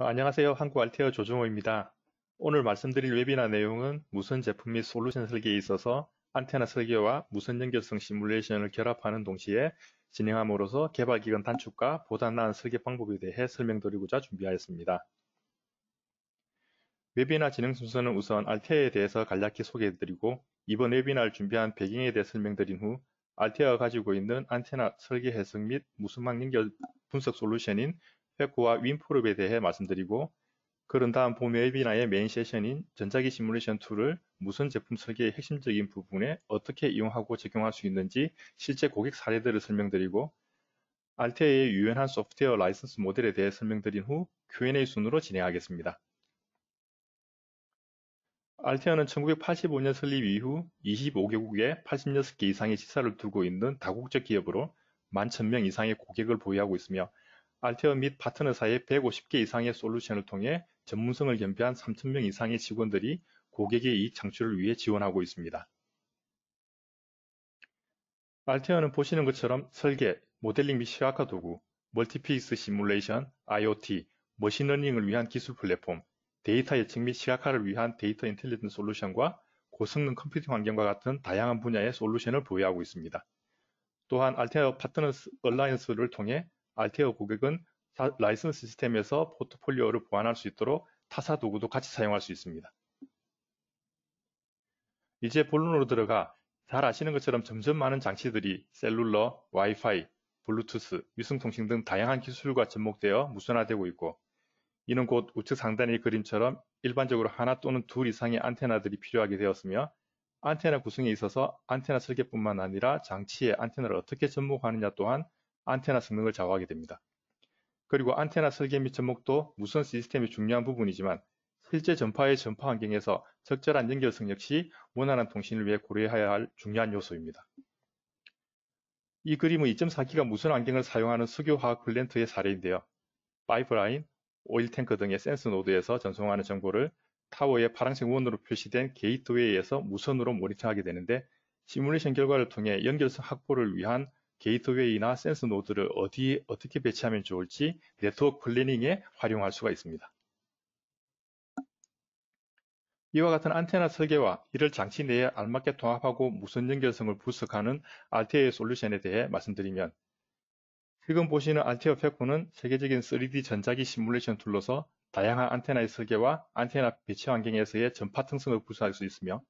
어, 안녕하세요. 한국 알테어 조정호입니다. 오늘 말씀드릴 웨비나 내용은 무선 제품 및 솔루션 설계에 있어서 안테나 설계와 무선 연결성 시뮬레이션을 결합하는 동시에 진행함으로써 개발 기간 단축과 보다 나은 설계 방법에 대해 설명드리고자 준비하였습니다. 웨비나 진행 순서는 우선 알테어에 대해서 간략히 소개해드리고 이번 웨비나를 준비한 배경에 대해 설명드린 후 알테어가 가지고 있는 안테나 설계 해석 및 무선망 연결 분석 솔루션인 페코와 윈프롭에 대해 말씀드리고 그런 다음 본 웨비나의 메인 세션인 전자기 시뮬레이션 툴을 무선 제품 설계의 핵심적인 부분에 어떻게 이용하고 적용할 수 있는지 실제 고객 사례들을 설명드리고 알테어의 유연한 소프트웨어 라이선스 모델에 대해 설명드린 후 Q&A 순으로 진행하겠습니다. 알테어는 1985년 설립 이후 25개국에 86개 이상의 지사를 두고 있는 다국적 기업으로 11,000명 이상의 고객을 보유하고 있으며 알테어 및 파트너사의 150개 이상의 솔루션을 통해 전문성을 겸비한 3,000명 이상의 직원들이 고객의 이익 창출을 위해 지원하고 있습니다. 알테어는 보시는 것처럼 설계, 모델링 및 시각화 도구, multiphysics 시뮬레이션, IoT, 머신러닝을 위한 기술 플랫폼, 데이터 예측 및 시각화를 위한 데이터 intelligence 솔루션과 고성능 컴퓨팅 환경과 같은 다양한 분야의 솔루션을 보유하고 있습니다. 또한 알테어 파트너 얼라이언스를 통해 알테어 고객은 라이선스 시스템에서 포트폴리오를 보완할 수 있도록 타사 도구도 같이 사용할 수 있습니다. 이제 본론으로 들어가 잘 아시는 것처럼 점점 많은 장치들이 셀룰러, 와이파이, 블루투스, 위성통신 등 다양한 기술과 접목되어 무선화되고 있고 이는 곧 우측 상단의 그림처럼 일반적으로 하나 또는 둘 이상의 안테나들이 필요하게 되었으며 안테나 구성에 있어서 안테나 설계뿐만 아니라 장치에 안테나를 어떻게 접목하느냐 또한 안테나 성능을 좌우하게 됩니다. 그리고 안테나 설계 및 접목도 무선 시스템의 중요한 부분이지만 실제 전파의 전파 환경에서 적절한 연결성 역시 원활한 통신을 위해 고려해야 할 중요한 요소입니다. 이 그림은 2.4기가 무선 환경을 사용하는 석유화학 플랜트의 사례인데요. 파이프라인, 오일 탱크 등의 센서 노드에서 전송하는 정보를 타워의 파란색 원으로 표시된 게이트웨이에서 무선으로 모니터하게 되는데 시뮬레이션 결과를 통해 연결성 확보를 위한 게이트웨이나 센서 노드를 어디에 어떻게 배치하면 좋을지 네트워크 planning에 활용할 수가 있습니다. 이와 같은 안테나 설계와 이를 장치 내에 알맞게 통합하고 무선 연결성을 분석하는 알테어의 솔루션에 대해 말씀드리면 지금 보시는 알테어 페코는 세계적인 3D 전자기 시뮬레이션 툴로서 다양한 안테나의 설계와 안테나 배치 환경에서의 전파 특성을 분석할 수 있으며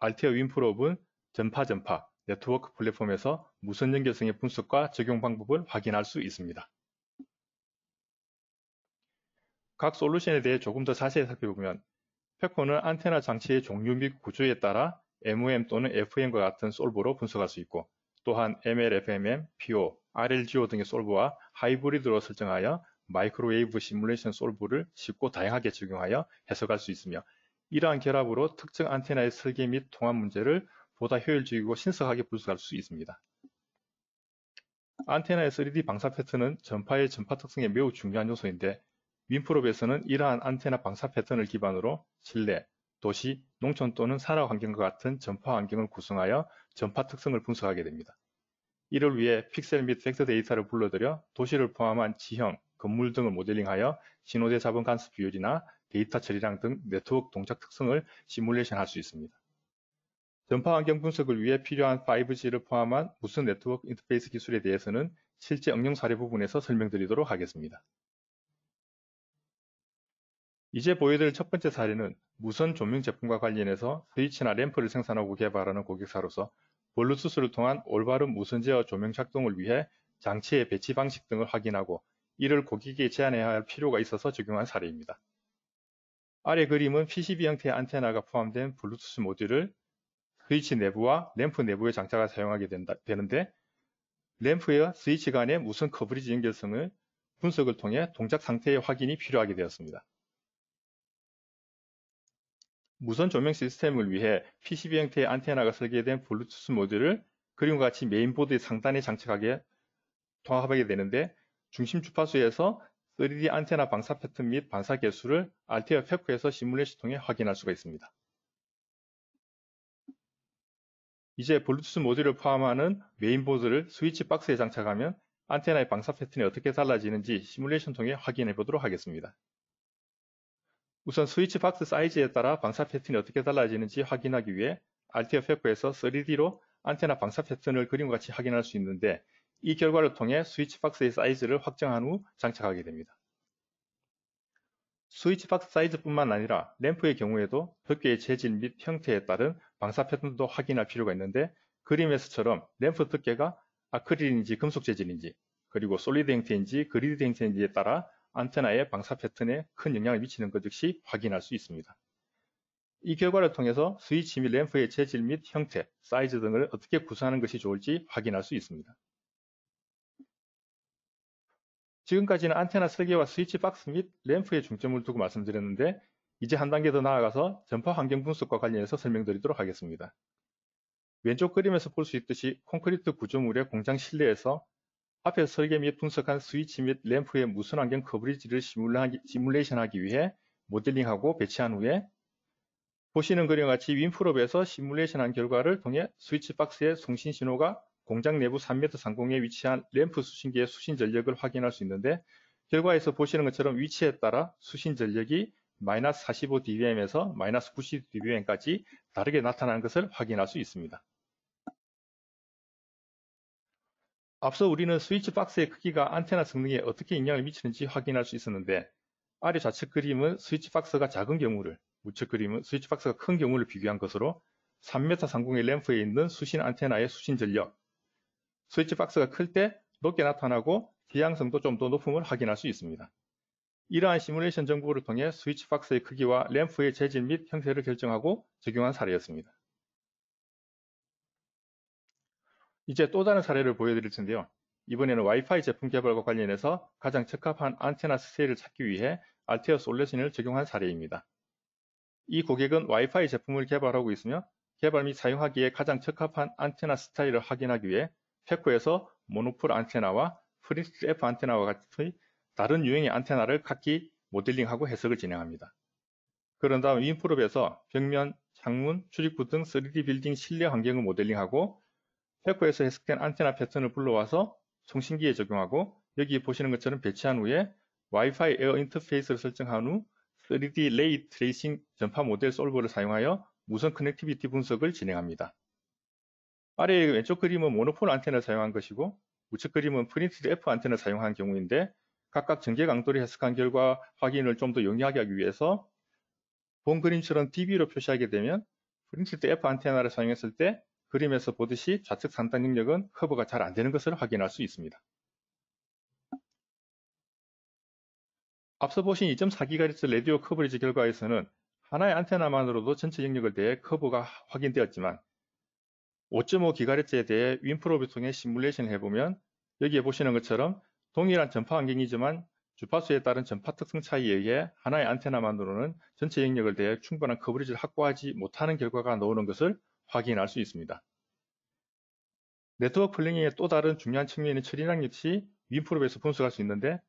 알테어 윈프롭은 전파 전파, 네트워크 플랫폼에서 무선 연결성의 분석과 적용 방법을 확인할 수 있습니다. 각 솔루션에 대해 조금 더 자세히 살펴보면 페코는 안테나 장치의 종류 및 구조에 따라 MOM 또는 FEM과 같은 solver로 분석할 수 있고 또한 MLFMM, PO, RLGO 등의 solver와 하이브리드로 설정하여 마이크로웨이브 시뮬레이션 solver를 쉽고 다양하게 적용하여 해석할 수 있으며 이러한 결합으로 특정 안테나의 설계 및 통합 문제를 보다 효율적이고 신속하게 분석할 수 있습니다. 안테나의 3D 방사 패턴은 전파의 전파 특성에 매우 중요한 요소인데 윈프롭에서는 이러한 안테나 방사 패턴을 기반으로 실내, 도시, 농촌 또는 산업 환경과 같은 전파 환경을 구성하여 전파 특성을 분석하게 됩니다. 이를 위해 픽셀 및 벡터 데이터를 불러들여 도시를 포함한 지형, 건물 등을 모델링하여 신호대 잡음 간섭 비율이나 데이터 처리량 등 네트워크 동작 특성을 시뮬레이션 할 수 있습니다. 전파 환경 분석을 위해 필요한 5G를 포함한 무선 네트워크 인터페이스 기술에 대해서는 실제 응용 사례 부분에서 설명드리도록 하겠습니다. 이제 보여드릴 첫 번째 사례는 무선 조명 제품과 관련해서 스위치나 램프를 생산하고 개발하는 고객사로서 블루투스를 통한 올바른 무선 제어 조명 작동을 위해 장치의 배치 방식 등을 확인하고 이를 고객에게 제안해야 할 필요가 있어서 적용한 사례입니다. 아래 그림은 PCB 형태의 안테나가 포함된 블루투스 모듈을 스위치 내부와 램프 내부에 장착을 사용하게 된다, 되는데 램프와 스위치 간의 무선 coverage 연결성을 분석을 통해 동작 상태의 확인이 필요하게 되었습니다. 무선 조명 시스템을 위해 PCB 형태의 안테나가 설계된 블루투스 모듈을 그림과 같이 메인보드의 상단에 장착하게 통합하게 되는데 중심 주파수에서 3D 안테나 방사 패턴 및 반사 계수를 Altair Feko에서 시뮬레이션 통해 확인할 수가 있습니다. 이제 블루투스 모듈을 포함하는 메인보드를 스위치 박스에 장착하면 안테나의 방사 패턴이 어떻게 달라지는지 시뮬레이션 통해 확인해 보도록 하겠습니다. 우선 스위치 박스 사이즈에 따라 방사 패턴이 어떻게 달라지는지 확인하기 위해 Feko에서 3D로 안테나 방사 패턴을 그림과 같이 확인할 수 있는데 이 결과를 통해 스위치 박스의 사이즈를 확정한 후 장착하게 됩니다. 스위치 박스 사이즈뿐만 아니라 램프의 경우에도 덮개의 재질 및 형태에 따른 방사 패턴도 확인할 필요가 있는데 그림에서처럼 램프 덮개가 아크릴인지 금속 재질인지 그리고 solid 형태인지 그리드 형태인지에 따라 안테나의 방사 패턴에 큰 영향을 미치는 것 즉시 확인할 수 있습니다. 이 결과를 통해서 스위치 및 램프의 재질 및 형태, 사이즈 등을 어떻게 구성하는 것이 좋을지 확인할 수 있습니다. 지금까지는 안테나 설계와 스위치 박스 및 램프에 중점을 두고 말씀드렸는데 이제 한 단계 더 나아가서 전파 환경 분석과 관련해서 설명드리도록 하겠습니다. 왼쪽 그림에서 볼 수 있듯이 콘크리트 구조물의 공장 실내에서 앞에 설계 및 분석한 스위치 및 램프의 무선 환경 coverage를 시뮬레이션하기 위해 모델링하고 배치한 후에 보시는 그림과 같이 윈프롭에서 시뮬레이션한 결과를 통해 스위치 박스의 송신 신호가 공장 내부 3m 상공에 위치한 램프 수신기의 수신 전력을 확인할 수 있는데 결과에서 보시는 것처럼 위치에 따라 수신 전력이 마이너스 45dBm에서 마이너스 90dBm까지 다르게 나타나는 것을 확인할 수 있습니다. 앞서 우리는 스위치 박스의 크기가 안테나 성능에 어떻게 영향을 미치는지 확인할 수 있었는데 아래 좌측 그림은 스위치 박스가 작은 경우를 우측 그림은 스위치 박스가 큰 경우를 비교한 것으로 3m 상공의 램프에 있는 수신 안테나의 수신 전력 스위치 박스가 클 때 높게 나타나고 지향성도 좀 더 높음을 확인할 수 있습니다. 이러한 시뮬레이션 정보를 통해 스위치 박스의 크기와 램프의 재질 및 형태를 결정하고 적용한 사례였습니다. 이제 또 다른 사례를 보여드릴 텐데요. 이번에는 와이파이 제품 개발과 관련해서 가장 적합한 안테나 스타일을 찾기 위해 알테어 솔루션을 적용한 사례입니다. 이 고객은 와이파이 제품을 개발하고 있으며 개발 및 사용하기에 가장 적합한 안테나 스타일을 확인하기 위해 페코에서 모노폴 안테나와 프린스 F 안테나와 같이 다른 유형의 안테나를 각기 모델링하고 해석을 진행합니다. 그런 다음 윈프롭에서 벽면, 창문, 출입구 등 3D 빌딩 실내 환경을 모델링하고 Feko에서 해석된 안테나 패턴을 불러와서 송신기에 적용하고 여기 보시는 것처럼 배치한 후에 와이파이 air interface를 설정한 후 3D ray tracing 전파 모델 solver를 사용하여 무선 connectivity 분석을 진행합니다. 아래 왼쪽 그림은 monopole 안테나를 사용한 것이고 우측 그림은 printed F 안테나를 사용한 경우인데 각각 전계 강도를 해석한 결과 확인을 좀 더 용이하게 하기 위해서 본 그림처럼 dB로 표시하게 되면 printed F 안테나를 사용했을 때 그림에서 보듯이 좌측 상단 영역은 커버가 잘 안 되는 것을 확인할 수 있습니다. 앞서 보신 2.4GHz radio coverage 결과에서는 하나의 안테나만으로도 전체 영역을 대해 커버가 확인되었지만 5.5GHz에 대해 WinProp을 통해 시뮬레이션을 해보면 여기에 보시는 것처럼 동일한 전파 환경이지만 주파수에 따른 전파 특성 차이에 의해 하나의 안테나만으로는 전체 영역을 대해 충분한 coverage를 확보하지 못하는 결과가 나오는 것을 확인할 수 있습니다. network planning의 또 다른 중요한 측면인 처리량 역시 WinProp에서 분석할 수 있는데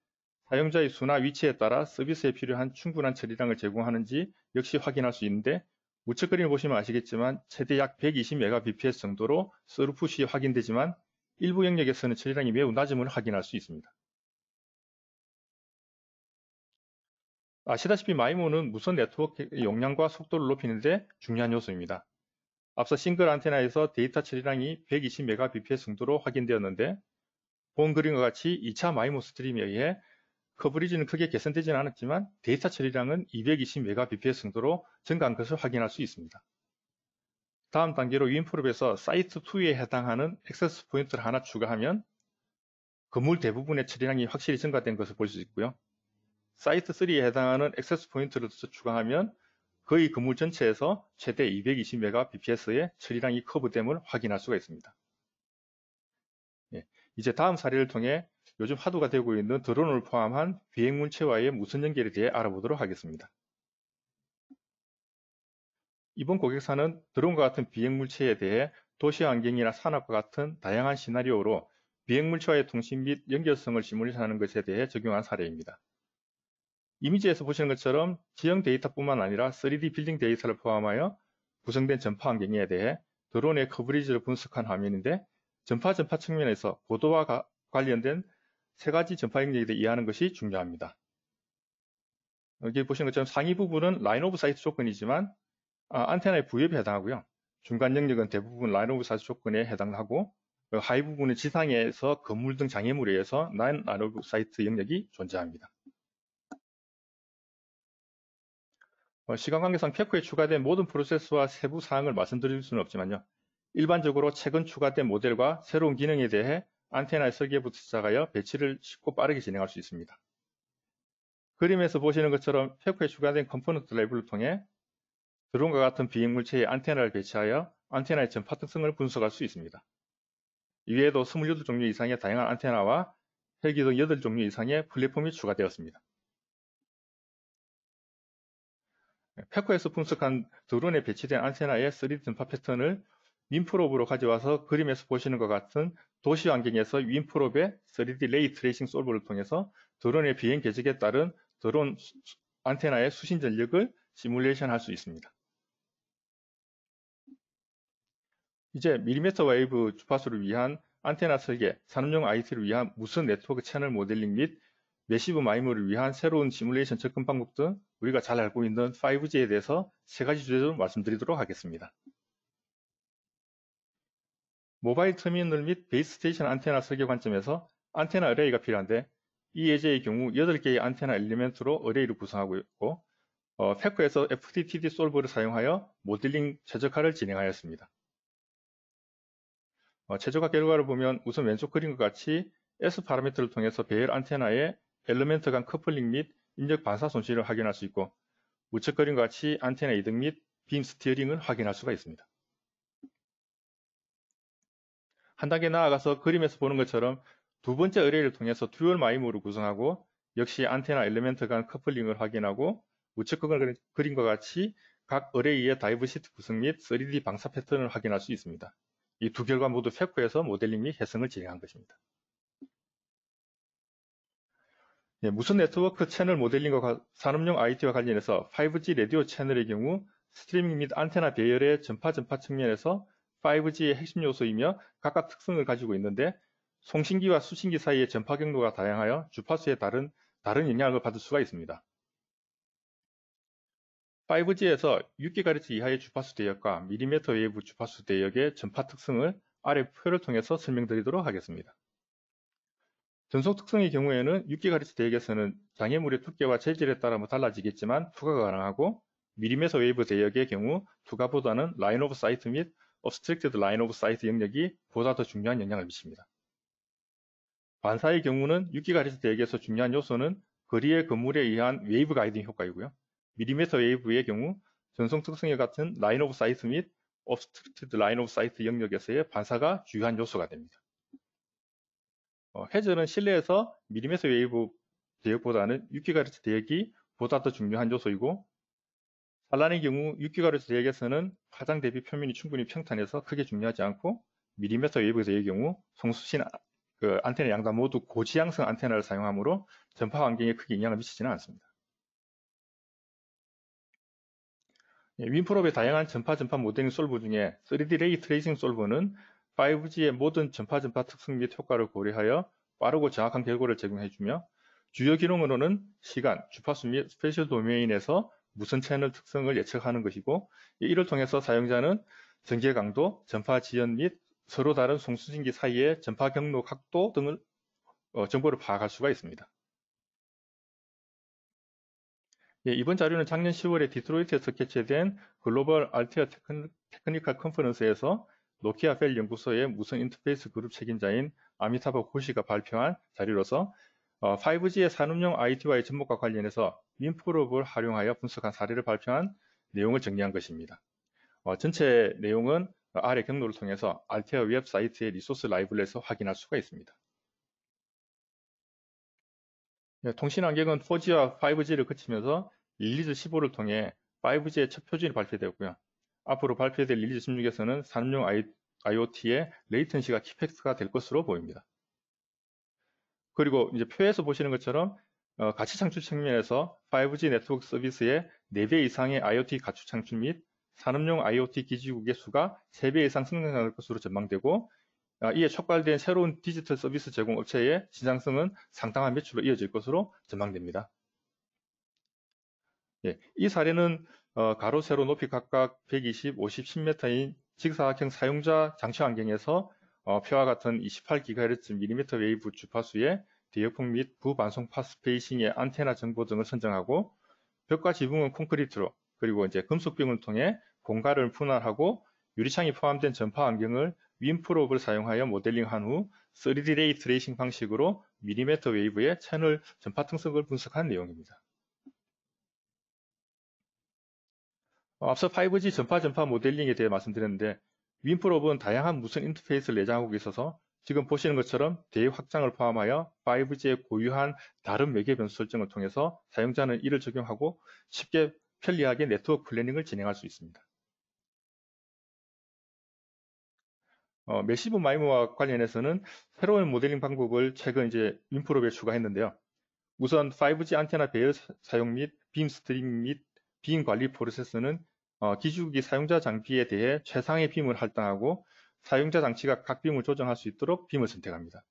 사용자의 수나 위치에 따라 서비스에 필요한 충분한 처리량을 제공하는지 역시 확인할 수 있는데 우측 그림을 보시면 아시겠지만 최대 약 120Mbps 정도로 서루풋이 확인되지만 일부 영역에서는 처리량이 매우 낮음을 확인할 수 있습니다. 아시다시피 MIMO는 무선 네트워크 용량과 속도를 높이는 데 중요한 요소입니다. 앞서 single antenna에서 데이터 처리량이 120Mbps 정도로 확인되었는데 본 그림과 같이 2차 MIMO stream에 의해 coverage는 크게 개선되지는 않았지만 데이터 처리량은 220Mbps 정도로 증가한 것을 확인할 수 있습니다. 다음 단계로 WinProp에서 site 2에 해당하는 access point를 하나 추가하면 건물 대부분의 처리량이 확실히 증가된 것을 볼 수 있고요. 사이트 3에 해당하는 access point를 추가하면 거의 건물 전체에서 최대 220Mbps의 처리량이 커브됨을 확인할 수가 있습니다. 예, 이제 다음 사례를 통해 요즘 화두가 되고 있는 드론을 포함한 비행 물체와의 무선 연결에 대해 알아보도록 하겠습니다. 이번 고객사는 드론과 같은 비행 물체에 대해 도시 환경이나 산업과 같은 다양한 시나리오로 비행 물체와의 통신 및 연결성을 시뮬레이션하는 것에 대해 적용한 사례입니다. 이미지에서 보시는 것처럼 지형 데이터뿐만 아니라 3D 빌딩 데이터를 포함하여 구성된 전파 환경에 대해 드론의 coverage를 분석한 화면인데 전파 전파 측면에서 고도와 관련된 세 가지 전파 영역에 대해 이해하는 것이 중요합니다. 여기 보시는 것처럼 상위 부분은 line of sight 조건이지만 아, 안테나의 부엽에 해당하고요. 중간 영역은 대부분 line of sight 조건에 해당하고 그 하위 부분은 지상에서 건물 등 장애물에 의해서 line of sight 영역이 존재합니다. 어, 시간 관계상 Feko에 추가된 모든 프로세스와 세부 사항을 말씀드릴 수는 없지만요. 일반적으로 최근 추가된 모델과 새로운 기능에 대해 안테나의 설계부터 시작하여 배치를 쉽고 빠르게 진행할 수 있습니다. 그림에서 보시는 것처럼 Feko에 추가된 component level을 통해 드론과 같은 비행물체에 안테나를 배치하여 안테나의 전파 특성을 분석할 수 있습니다. 이외에도 28종류 이상의 다양한 안테나와 헬기 등 8종류 이상의 플랫폼이 추가되었습니다. Feko에서 분석한 드론에 배치된 안테나의 3D 전파 패턴을 WinProp으로 가져와서 그림에서 보시는 것 같은 도시 환경에서 WinProp의 3D ray tracing solver를 통해서 드론의 비행 궤적에 따른 드론 안테나의 수신 전력을 시뮬레이션 할 수 있습니다. 이제 millimeter wave 주파수를 위한 안테나 설계, 산업용 IoT를 위한 무선 네트워크 채널 모델링 및 massive MIMO를 위한 새로운 시뮬레이션 접근 방법 등 우리가 잘 알고 있는 5G에 대해서 세 가지 주제로 말씀드리도록 하겠습니다. mobile terminal 및 base station 안테나 설계 관점에서 antenna array가 필요한데 이 예제의 경우 8개의 antenna element로 array를 구성하고 있고 어, 페코에서 FTTD 솔버를 사용하여 모델링 최적화를 진행하였습니다. 어, 최적화 결과를 보면 우선 왼쪽 그림과 같이 S 파라미터를 통해서 배열 안테나의 element 간 커플링 및 입력 반사 손실을 확인할 수 있고 우측 그림과 같이 안테나 이득 및 beam steering을 확인할 수가 있습니다. 한 단계 나아가서 그림에서 보는 것처럼 두 번째 array를 통해서 dual MIMO를 구성하고 역시 안테나 element 간 커플링을 확인하고 우측 그림과 같이 각 array의 diversity 구성 및 3D 방사 패턴을 확인할 수 있습니다. 이 두 결과 모두 페코에서 모델링 및 해석을 진행한 것입니다. 예, 무선 네트워크 채널 모델링과 산업용 IT와 관련해서 5G 라디오 채널의 경우 스트리밍 및 안테나 배열의 전파 전파 측면에서 5G의 핵심 요소이며 각각 특성을 가지고 있는데 송신기와 수신기 사이의 전파 경로가 다양하여 주파수에 다른 다른 영향을 받을 수가 있습니다. 5G에서 6GHz 이하의 주파수 대역과 millimeter wave 주파수 대역의 전파 특성을 아래 표를 통해서 설명드리도록 하겠습니다. 전송 특성의 경우에는 6GHz 대역에서는 장애물의 두께와 재질에 따라 뭐 달라지겠지만 투과가 가능하고 millimeter wave 대역의 경우 투과보다는 line of sight 및 obstructed line of sight 영역이 보다 더 중요한 영향을 미칩니다. 반사의 경우는 6GHz 대역에서 중요한 요소는 거리의 건물에 의한 wave guiding 효과이고요. millimeter wave의 경우 전송 특성과 같은 line of sight 및 obstructed line of sight 영역에서의 반사가 주요한 요소가 됩니다. 어, 회절은 실내에서 millimeter wave 대역보다는 6GHz 대역이 보다 더 중요한 요소이고 산란의 경우 6GHz 대역에서는 파장 대비 표면이 충분히 평탄해서 크게 중요하지 않고 millimeter wave 대역의 경우 송수신 그 안테나 양단 모두 고지향성 안테나를 사용하므로 전파 환경에 크게 영향을 미치지는 않습니다. 예, WinProp의 다양한 전파 전파 모델링 solver 중에 3D ray tracing solver는 5G의 모든 전파 전파 특성 및 효과를 고려하여 빠르고 정확한 결과를 제공해주며 주요 기능으로는 시간, 주파수 및 spatial domain에서 무선 채널 특성을 예측하는 것이고 이를 통해서 사용자는 전계 강도, 전파 지연 및 서로 다른 송수신기 사이의 전파 경로 각도 등을 어, 정보를 파악할 수가 있습니다. 예, 이번 자료는 작년 10월에 디트로이트에서 개최된 Global Altair Technical Conference에서 노키아 벨 연구소의 무선 인터페이스 그룹 책임자인 아미타바 고시가 발표한 자료로서 어, 5G의 산업용 IoT와의 접목과 관련해서 WinProp을 활용하여 분석한 사례를 발표한 내용을 정리한 것입니다. 어, 전체 내용은 아래 경로를 통해서 알테어 웹사이트의 resource library에서 확인할 수가 있습니다. 네, 통신 환경은 4G와 5G를 거치면서 release 15를 통해 5G의 첫 표준이 발표되었고요. 앞으로 발표될 release 16에서는 산업용 IoT의 latency가 key factor가 될 것으로 보입니다. 그리고 이제 표에서 보시는 것처럼 어, 가치 창출 측면에서 5G 네트워크 서비스의 4배 이상의 IoT 가치 창출 및 산업용 IoT 기지국의 수가 3배 이상 성장할 것으로 전망되고 아, 이에 촉발된 새로운 디지털 서비스 제공 업체의 신장성은 상당한 매출로 이어질 것으로 전망됩니다. 예, 이 사례는 어, 가로, 세로 높이 각각 120, 50, 10m인 직사각형 사용자 장치 환경에서 어, 표와 같은 28GHz mm wave 주파수의 대역폭 및 부반송파 spacing의 안테나 정보 등을 선정하고 벽과 지붕은 콘크리트로 그리고 이제 금속벽을 통해 공간을 분할하고 유리창이 포함된 전파 환경을 WinProp을 사용하여 모델링한 후 3D ray tracing 방식으로 millimeter wave의 채널 전파 특성을 분석한 내용입니다. 어, 앞서 5G 전파 전파 모델링에 대해 말씀드렸는데 WinProp은 다양한 무선 인터페이스를 내장하고 있어서 지금 보시는 것처럼 대역 확장을 포함하여 5G의 고유한 다른 매개 변수 설정을 통해서 사용자는 이를 적용하고 쉽게 편리하게 네트워크 planning을 진행할 수 있습니다. 어, massive MIMO와 관련해서는 새로운 모델링 방법을 최근 이제 WinProp에 추가했는데요. 우선 5G 안테나 배열 사용 및 beam steering 및 빔 관리 프로세스는 어, 기지국이 사용자 장비에 대해 최상의 빔을 할당하고 사용자 장치가 각 빔을 조정할 수 있도록 빔을 선택합니다.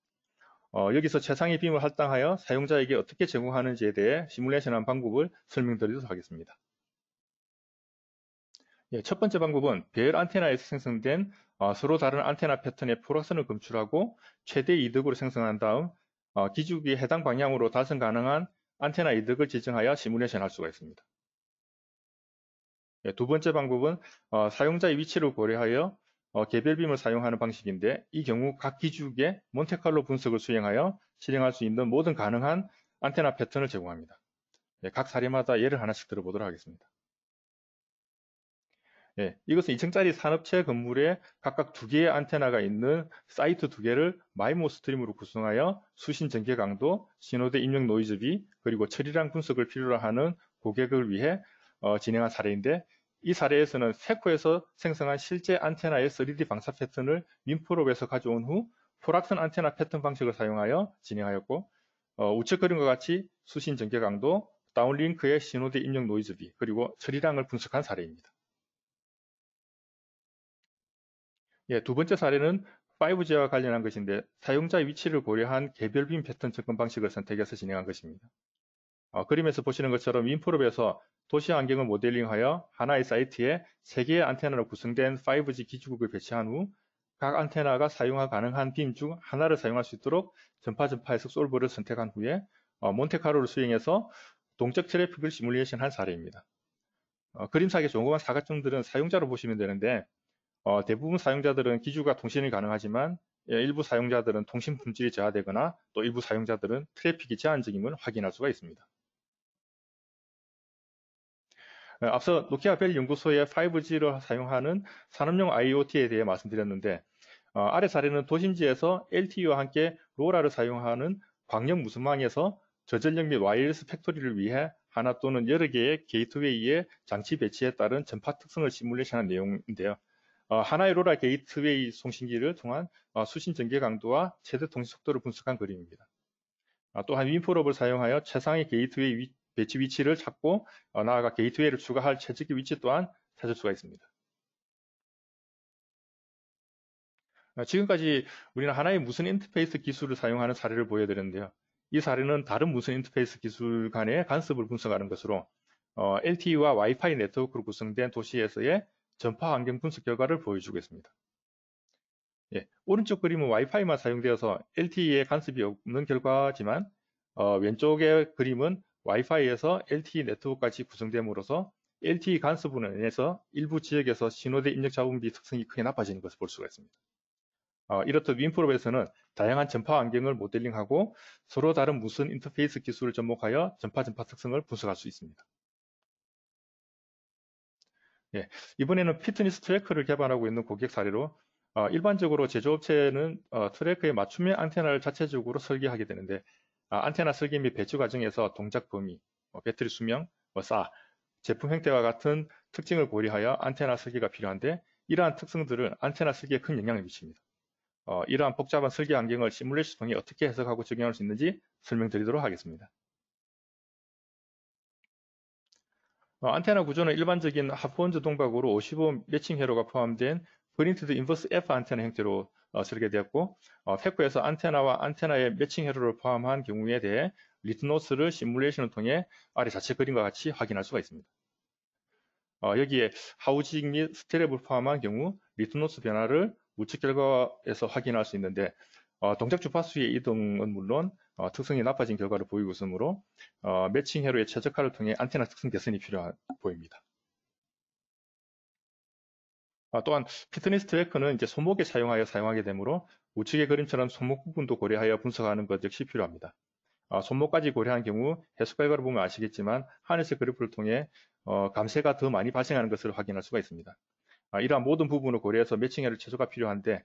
어, 여기서 최상의 빔을 할당하여 사용자에게 어떻게 제공하는지에 대해 시뮬레이션한 방법을 설명드리도록 하겠습니다. 예, 첫 번째 방법은 배열 안테나에서 생성된 어, 서로 다른 안테나 패턴의 포라선을 검출하고 최대 이득으로 생성한 다음 어, 기주기에 해당 방향으로 달성 가능한 안테나 이득을 지정하여 시뮬레이션 할 수가 있습니다. 예, 두 번째 방법은 어, 사용자의 위치를 고려하여 어, 개별 빔을 사용하는 방식인데 이 경우 각 기주기에 몬테칼로 분석을 수행하여 실행할 수 있는 모든 가능한 안테나 패턴을 제공합니다. 예, 각 사례마다 예를 하나씩 들어보도록 하겠습니다. 예, 이것은 2층짜리 산업체 건물에 각각 두 개의 안테나가 있는 사이트 두 개를 MIMO stream으로 구성하여 수신 전계 강도, 신호대 입력 노이즈비, 그리고 처리량 분석을 필요로 하는 고객을 위해 어, 진행한 사례인데 이 사례에서는 Feko에서 생성한 실제 안테나의 3D 방사 패턴을 WinProp에서 가져온 후 포락선 안테나 패턴 방식을 사용하여 진행하였고 어, 우측 그림과 같이 수신 전계 강도, downlink의 신호대 입력 노이즈비, 그리고 처리량을 분석한 사례입니다. 예, 두 번째 사례는 5G와 관련한 것인데 사용자 위치를 고려한 개별 빔 패턴 접근 방식을 선택해서 진행한 것입니다. 어, 그림에서 보시는 것처럼 WinProp에서 도시 환경을 모델링하여 하나의 사이트에 3개의 안테나로 구성된 5G 기지국을 배치한 후 각 안테나가 사용 가능한 빔 중 하나를 사용할 수 있도록 전파 전파 해석 solver를 선택한 후에 어, Monte Carlo를 수행해서 동적 트래픽을 시뮬레이션 한 사례입니다. 어, 그림상의 조그만 사각형들은 사용자로 보시면 되는데 어, 대부분 사용자들은 기지국과 통신이 가능하지만 예, 일부 사용자들은 통신 품질이 저하되거나 또 일부 사용자들은 트래픽이 제한적임을 확인할 수가 있습니다. 앞서 노키아 벨 연구소의 5G를 사용하는 산업용 IoT에 대해 말씀드렸는데 어, 아래 사례는 도심지에서 LTE와 함께 LoRa를 사용하는 광역 무선망에서 저전력 및 wireless factory를 위해 하나 또는 여러 개의 게이트웨이의 장치 배치에 따른 전파 특성을 시뮬레이션한 내용인데요. 어, 하나의 LoRa 게이트웨이 송신기를 통한 어, 수신 전계 강도와 최대 통신 속도를 분석한 그림입니다. 어, 또한 WinProp을 사용하여 최상의 게이트웨이 위, 배치 위치를 찾고 어, 나아가 게이트웨이를 추가할 최적의 위치 또한 찾을 수가 있습니다. 어, 지금까지 우리는 하나의 무선 인터페이스 기술을 사용하는 사례를 보여드렸는데요. 이 사례는 다른 무선 인터페이스 기술 간의 간섭을 분석하는 것으로 어, LTE와 와이파이 네트워크로 구성된 도시에서의 전파 환경 분석 결과를 보여주고 있습니다. 예, 오른쪽 그림은 와이파이만 사용되어서 LTE에 간섭이 없는 결과지만 어, 왼쪽의 그림은 와이파이에서 LTE 네트워크까지 구성됨으로써 LTE 간섭으로 인해서 일부 지역에서 신호대 입력 잡음비 특성이 크게 나빠지는 것을 볼 수가 있습니다. 어, 이렇듯 WinProp에서는 다양한 전파 환경을 모델링하고 서로 다른 무선 인터페이스 기술을 접목하여 전파 전파 특성을 분석할 수 있습니다. 예, 이번에는 fitness tracker를 개발하고 있는 고객 사례로 어, 일반적으로 제조업체는 어, tracker의 맞춤형 안테나를 자체적으로 설계하게 되는데 아, 안테나 설계 및 배치 과정에서 동작 범위, 뭐 배터리 수명, 뭐 싸, 제품 형태와 같은 특징을 고려하여 안테나 설계가 필요한데 이러한 특성들은 안테나 설계에 큰 영향을 미칩니다. 어, 이러한 복잡한 설계 환경을 시뮬레이션 통해 어떻게 해석하고 적용할 수 있는지 설명드리도록 하겠습니다. 어, 안테나 구조는 일반적인 half ounce 동박으로 55 매칭 회로가 포함된 printed inverse F 안테나 형태로 어, 설계되었고 어, Feko에서 안테나와 안테나의 매칭 회로를 포함한 경우에 대해 return loss를 시뮬레이션을 통해 아래 좌측 그림과 같이 확인할 수가 있습니다. 어, 여기에 housing 및 strap을 포함한 경우 return loss 변화를 우측 결과에서 확인할 수 있는데 어, 동작 주파수의 이동은 물론 어, 특성이 나빠진 결과를 보이고 있으므로 어, 매칭 회로의 최적화를 통해 안테나 특성 개선이 필요해 보입니다. 아, 또한 fitness tracker는 이제 손목에 사용하여 사용하게 되므로 우측의 그림처럼 손목 부분도 고려하여 분석하는 것 역시 필요합니다. 아, 손목까지 고려한 경우 해석 결과를 보면 아시겠지만 하늘색 그래프를 통해 어, 감쇄가 더 많이 발생하는 것을 확인할 수가 있습니다. 아, 이러한 모든 부분을 고려해서 매칭해를 최소가 필요한데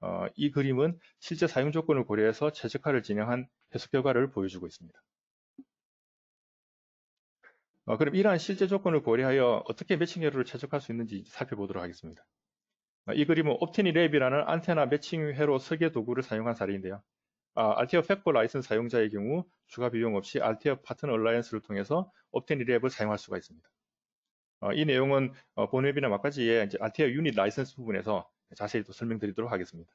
어, 이 그림은 실제 사용 조건을 고려해서 최적화를 진행한 해석 결과를 보여주고 있습니다. 어, 그럼 이러한 실제 조건을 고려하여 어떻게 매칭 회로를 최적화할 수 있는지 살펴보도록 하겠습니다. 어, 이 그림은 Optenni Lab이라는 안테나 매칭 회로 설계 도구를 사용한 사례인데요. 아, Altair Feko 라이선스 사용자의 경우 추가 비용 없이 Altair Partner Alliance를 통해서 Optenni Lab을 사용할 수가 있습니다. 어, 이 내용은 어, 본 웹이나 이제 Altair unit 라이선스 부분에서 자세히 또 설명드리도록 하겠습니다.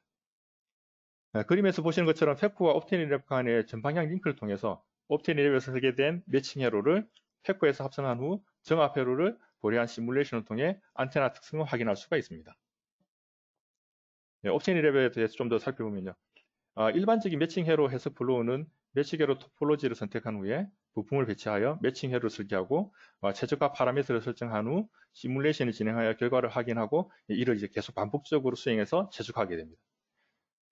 아, 그림에서 보시는 것처럼 Feko와 Optenni Lab 간의 전방향 링크를 통해서 Optenni Lab에서 설계된 매칭 회로를 Feko에서 합성한 후 정합 회로를 고려한 시뮬레이션을 통해 안테나 특성을 확인할 수가 있습니다. 네, Optenni Lab에 대해서 좀 더 살펴보면요. 아, 일반적인 매칭 회로 해석 flow는 matching 회로 topology를 선택한 후에 부품을 배치하여 매칭 회로를 설계하고 어, 최적화 파라미터를 설정한 후 시뮬레이션을 진행하여 결과를 확인하고 이를 이제 계속 반복적으로 수행해서 최적화하게 됩니다.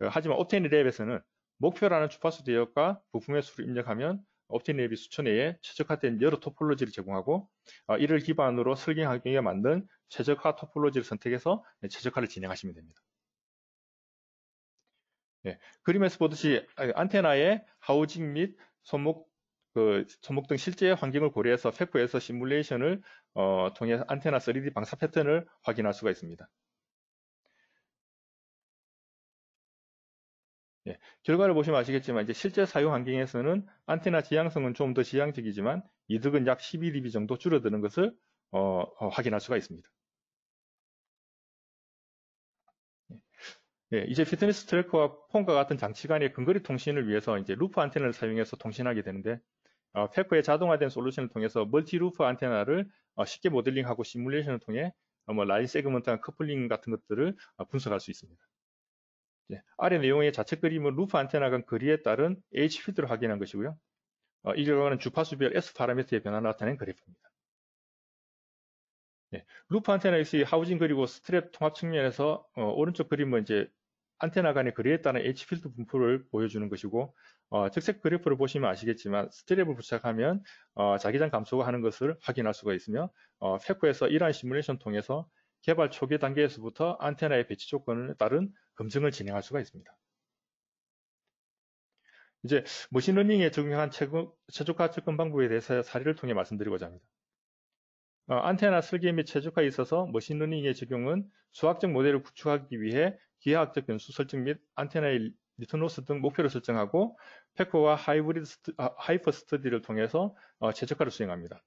어, 하지만 옵테니 랩에서는 목표라는 주파수 대역과 부품의 수를 입력하면 옵테니 랩이 수천 회에 최적화된 여러 토폴로지를 제공하고 어, 이를 기반으로 설계하기 위해 만든 최적화 토폴로지를 선택해서 최적화를 진행하시면 됩니다. 예, 그림에서 보듯이 안테나의 하우징 및 손목, 그 손목 등 실제 환경을 고려해서 팩프에서 시뮬레이션을 어, 통해 안테나 3D 방사 패턴을 확인할 수가 있습니다. 결과를 보시면 아시겠지만 이제 실제 사용 환경에서는 안테나 지향성은 좀 더 지향적이지만 이득은 약 12dB 정도 줄어드는 것을 어, 어, 확인할 수가 있습니다. 예, 이제 fitness tracker와 폰과 같은 장치 간의 근거리 통신을 위해서 이제 루프 안테나를 사용해서 통신하게 되는데 어, Feko의 자동화된 솔루션을 통해서 multi 루프 안테나를 어, 쉽게 모델링하고 시뮬레이션을 통해 어, 뭐 line segment나 커플링 같은 것들을 어, 분석할 수 있습니다. 예, 아래 내용의 좌측 그림은 루프 안테나 간 거리에 따른 H 필드를 확인한 것이고요. 어, 이 결과는 주파수별 S 파라미터의 변화를 나타낸 그래프입니다. 예, 루프 안테나의 housing 그리고 스트랩 통합 측면에서 어, 오른쪽 그림은 이제 안테나 간의 거리에 따른 H field 분포를 보여주는 것이고 어, 적색 그래프를 보시면 아시겠지만 strap을 부착하면 어, 자기장 감소가 하는 것을 확인할 수가 있으며 어, Feko에서 이러한 시뮬레이션 통해서 개발 초기 단계에서부터 안테나의 배치 조건에 따른 검증을 진행할 수가 있습니다. 이제 machine learning에 적용한 최적화 접근 방법에 대해서 사례를 통해 말씀드리고자 합니다. 어, 안테나 설계 및 최적화에 있어서 machine learning의 적용은 수학적 모델을 구축하기 위해 기하학적 변수 설정 및 안테나의 return loss 등 목표를 설정하고 Feko와 하이브리드 스트, 아, HyperStudy를 통해서 어, 최적화를 수행합니다.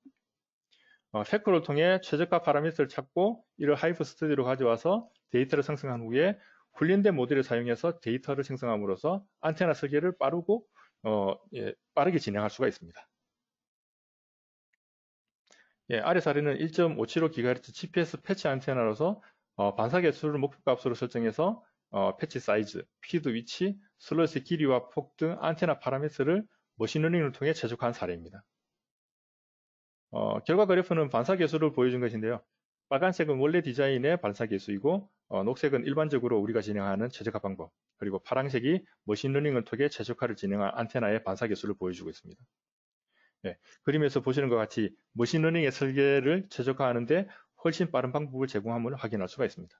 어, Feko를 통해 최적화 파라미터를 찾고 이를 HyperStudy로 가져와서 데이터를 생성한 후에 훈련된 모델을 사용해서 데이터를 생성함으로써 안테나 설계를 빠르고 어, 예, 빠르게 진행할 수가 있습니다. 예, 아래 사례는 1.575GHz GPS patch 안테나로서 어, 반사 계수를 목표값으로 설정해서 어, patch 사이즈, feed 위치, slot의 길이와 폭 등 안테나 파라미터를 머신러닝을 통해 최적화한 사례입니다. 어, 결과 그래프는 반사 계수를 보여준 것인데요. 빨간색은 원래 디자인의 반사 계수이고 어, 녹색은 일반적으로 우리가 진행하는 최적화 방법 그리고 파란색이 머신러닝을 통해 최적화를 진행한 안테나의 반사 계수를 보여주고 있습니다. 네, 그림에서 보시는 것 같이 머신러닝이 설계를 최적화하는데 훨씬 빠른 방법을 제공함을 확인할 수가 있습니다.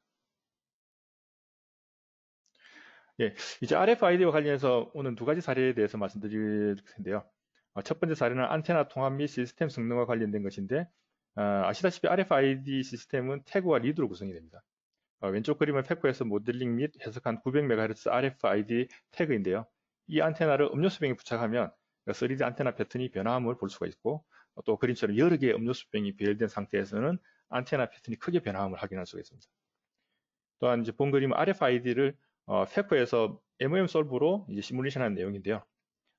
예, 이제 RFID와 관련해서 오늘 두 가지 사례에 대해서 말씀드릴 텐데요. 어, 첫 번째 사례는 안테나 통합 및 시스템 성능과 관련된 것인데 어, 아시다시피 RFID 시스템은 태그와 리드로 구성이 됩니다. 어, 왼쪽 그림은 페코에서 모델링 및 해석한 900MHz RFID 태그인데요. 이 안테나를 음료수병에 부착하면 3D 안테나 패턴이 변화함을 볼 수가 있고 또 그림처럼 여러 개의 음료수병이 배열된 상태에서는 안테나 패턴이 크게 변화함을 확인할 수가 있습니다. 또한 이제 본 그림 RFID를 어, 페코에서 MOM 솔브로 시뮬레이션한 내용인데요.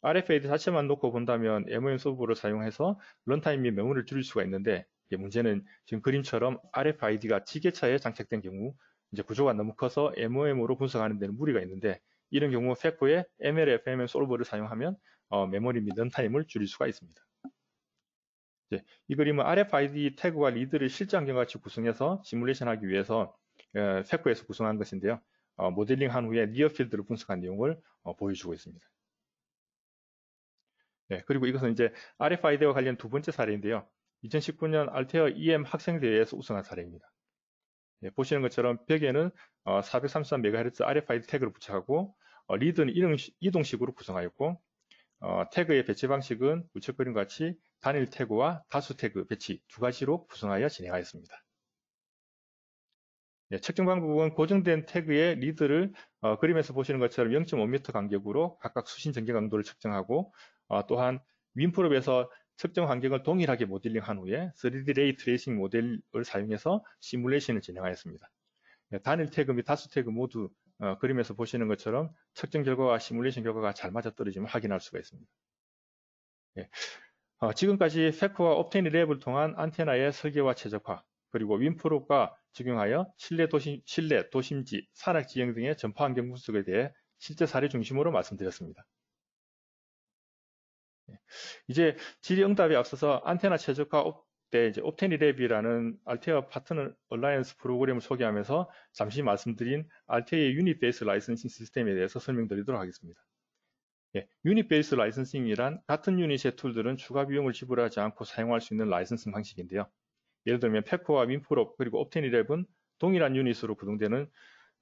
RFID 자체만 놓고 본다면 MOM 솔브를 사용해서 runtime 및 메모리를 줄일 수가 있는데 문제는 지금 그림처럼 RFID가 지게차에 장착된 경우 이제 구조가 너무 커서 MoM으로 분석하는 데는 무리가 있는데 이런 경우 페코의 MLF, MM 솔버를 사용하면 어, 메모리 및 runtime을 줄일 수가 있습니다. 이제 이 그림은 RFID 태그와 리더를 실제 환경과 같이 구성해서 시뮬레이션 하기 위해서 어, Feko에서 구성한 것인데요. 어, 모델링 한 후에 near field를 분석한 내용을 어, 보여주고 있습니다. 네, 그리고 이것은 이제 RFID와 관련 두 번째 사례인데요. 2019년 Altair EM 학생대회에서 우승한 사례입니다. 네, 보시는 것처럼 벽에는 어, 433MHz RFID 태그를 부착하고 어, 리더는 이동식으로 구성하였고 어, 태그의 배치 방식은 우측 그림과 같이 단일 태그와 다수 태그 배치 두 가지로 구성하여 진행하였습니다. 네, 측정 방법은 고정된 태그와 리더를 어, 그림에서 보시는 것처럼 0.5m 간격으로 각각 수신 전계 강도를 측정하고 어, 또한 WinProp에서 측정 환경을 동일하게 모델링한 후에 3D ray tracing 모델을 사용해서 시뮬레이션을 진행하였습니다. 네, 단일 태그 및 다수 태그 모두 어, 그림에서 보시는 것처럼 측정 결과와 시뮬레이션 결과가 잘 맞아떨어짐을 확인할 수가 있습니다. 네. 어, 지금까지 Feko와 Optenni Lab을 통한 안테나의 설계와 최적화, 그리고 WinProp과 적용하여 실내 도심, 실내, 도심지, 산악 지형 등의 전파 환경 분석에 대해 실제 사례 중심으로 말씀드렸습니다. 네. 이제 질의응답에 앞서서 안테나 최적화 때 이제 Optenni Lab이라는 Altair Partner Alliance 프로그램을 소개하면서 잠시 말씀드린 Altair의 unit base licensing 시스템에 대해서 설명드리도록 하겠습니다. 예, unit base licensing이란 같은 유닛의 tool들은 추가 비용을 지불하지 않고 사용할 수 있는 licensing 방식인데요. 예를 들면 Feko와 WinProp 그리고 Optenni Lab은 동일한 유닛으로 구동되는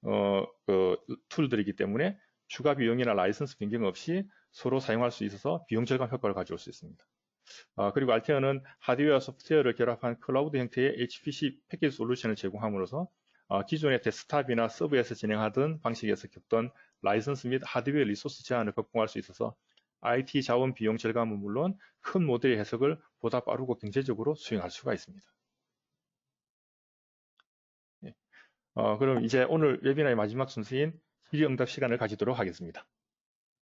어, 그 tool들이기 때문에 추가 비용이나 라이선스 변경 없이 서로 사용할 수 있어서 비용 절감 효과를 가져올 수 있습니다. 아, 그리고 Altair는 하드웨어 소프트웨어를 결합한 클라우드 형태의 HPC 패키지 솔루션을 제공함으로써 아, 기존의 데스크탑이나 서버에서 진행하던 방식에서 겪던 라이선스 및 하드웨어 resource 제한을 극복할 수 있어서 IT 자원 비용 절감은 물론 큰 모델의 해석을 보다 빠르고 경제적으로 수행할 수가 있습니다. 예. 어, 그럼 이제 오늘 웨비나의 마지막 순서인 질의응답 시간을 가지도록 하겠습니다.